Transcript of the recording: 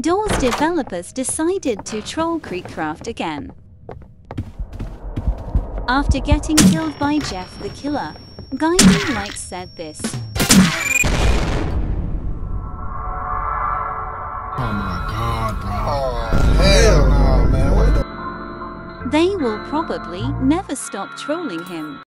Doors developers decided to troll KreekCraft again. After getting killed by Jeff the Killer, Guiding Light said this. Oh my god, bro. Oh, hell no, man. What the They will probably never stop trolling him.